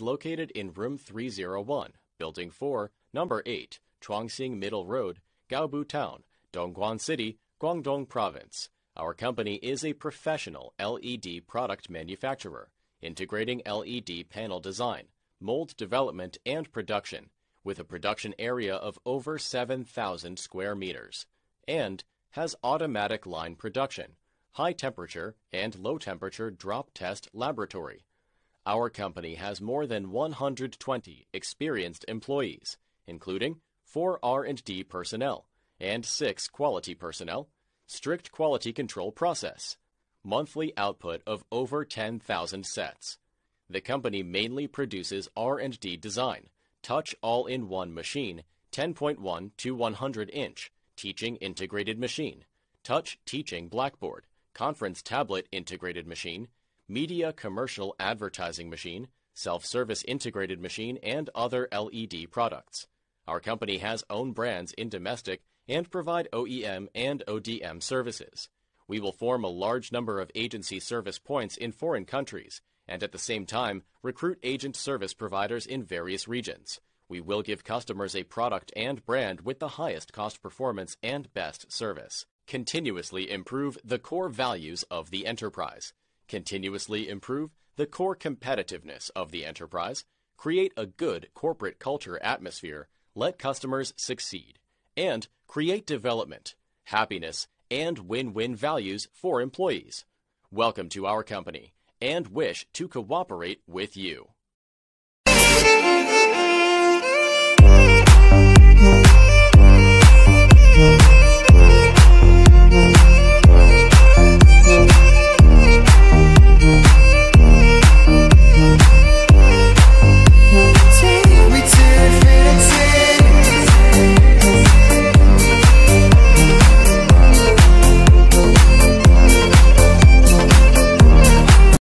located in room 301, building 4, number 8, Chuangxing Middle Road, Gaobu Town, Dongguan City, Guangdong Province. Our company is a professional LED product manufacturer, integrating LED panel design, mold development, and production, with a production area of over 7,000 square meters, and has automatic line production, high temperature and low temperature drop test laboratory. Our company has more than 120 experienced employees, including 4 R&D personnel and 6 quality personnel, strict quality control process, monthly output of over 10,000 sets. The company mainly produces R&D design, touch all-in-one machine, 10.1 to 100 inch, teaching integrated machine, touch teaching blackboard, conference tablet integrated machine, media commercial advertising machine, self-service integrated machine, and other LED products. Our company has own brands in domestic and provide OEM and ODM services. We will form a large number of agency service points in foreign countries and at the same time recruit agent service providers in various regions. We will give customers a product and brand with the highest cost performance and best service. Continuously improve the core values of the enterprise. Continuously improve the core competitiveness of the enterprise. Create a good corporate culture atmosphere. Let customers succeed. And create development, happiness, and win win values for employees. Welcome to our company and wish to cooperate with you.